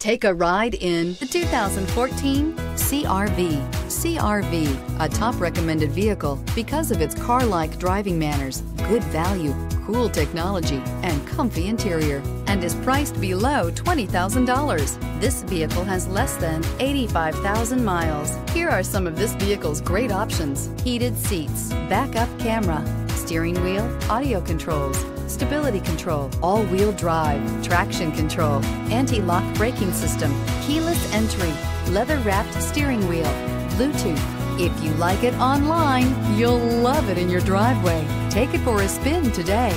Take a ride in the 2014 CRV. CRV, a top recommended vehicle because of its car-like driving manners, good value, cool technology, and comfy interior, and is priced below $20,000. This vehicle has less than 85,000 miles. Here are some of this vehicle's great options. Heated seats, backup camera, steering wheel, audio controls, stability control, all-wheel drive, traction control, anti-lock braking system, keyless entry, leather-wrapped steering wheel, Bluetooth. If you like it online, you'll love it in your driveway. Take it for a spin today.